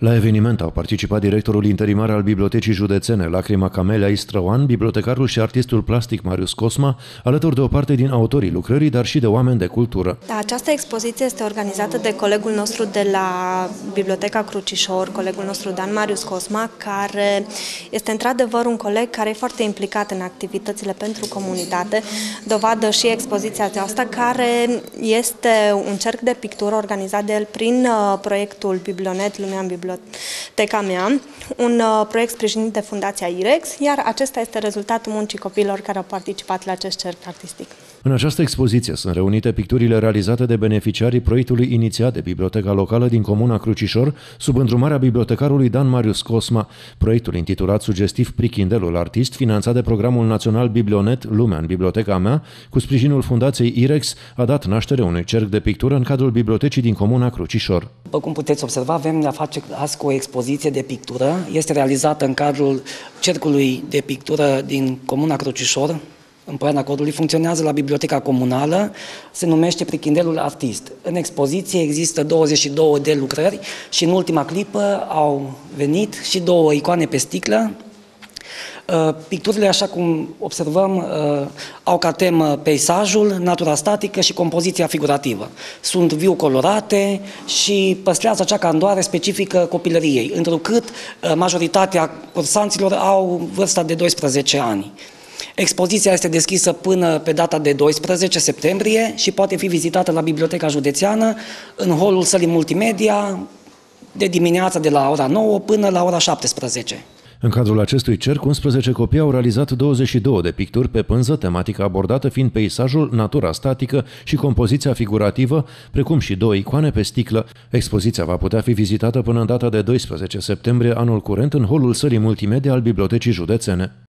La eveniment au participat directorul interimar al Bibliotecii Județene, Lacrima Camelea Istrăoan, bibliotecarul și artistul plastic Marius Cosma, alături de o parte din autorii lucrării, dar și de oameni de cultură. Da, această expoziție este organizată de colegul nostru de la Biblioteca Crucișor, colegul nostru Dan Marius Cosma, care este într-adevăr un coleg care e foarte implicat în activitățile pentru comunitate, dovadă și expoziția aceasta, care este un cerc de pictură organizat de el prin uh, proiectul Biblionet Lumea în Bibliotecă biblioteca mea, un uh, proiect sprijinit de Fundația IREX, iar acesta este rezultatul muncii copiilor care au participat la acest cerc artistic. În această expoziție sunt reunite picturile realizate de beneficiarii proiectului inițiat de Biblioteca Locală din Comuna Crucișor, sub îndrumarea bibliotecarului Dan Marius Cosma. Proiectul intitulat sugestiv Prichindelul Artist, finanțat de Programul Național Biblionet Lumea în Biblioteca mea, cu sprijinul Fundației IREX, a dat naștere unui cerc de pictură în cadrul bibliotecii din Comuna Crucișor. După cum puteți observa, avem de-a face azi cu o expoziție de pictură. Este realizată în cadrul cercului de pictură din Comuna Crucișor, în Poiana Codului, funcționează la Biblioteca Comunală, se numește Prichindelul Artist. În expoziție există 22 de lucrări și în ultima clipă au venit și două icoane pe sticlă, Uh, picturile, așa cum observăm, uh, au ca temă peisajul, natura statică și compoziția figurativă. Sunt viu colorate și păstrează acea candoare specifică copilăriei, întrucât uh, majoritatea cursanților au vârsta de 12 ani. Expoziția este deschisă până pe data de 12 septembrie și poate fi vizitată la Biblioteca Județeană în holul sălii multimedia de dimineața de la ora 9 până la ora 17. În cadrul acestui cerc, 11 copii au realizat 22 de picturi pe pânză, tematica abordată fiind peisajul, natura statică și compoziția figurativă, precum și două icoane pe sticlă. Expoziția va putea fi vizitată până în data de 12 septembrie anul curent în holul sălii multimedia al Bibliotecii Județene.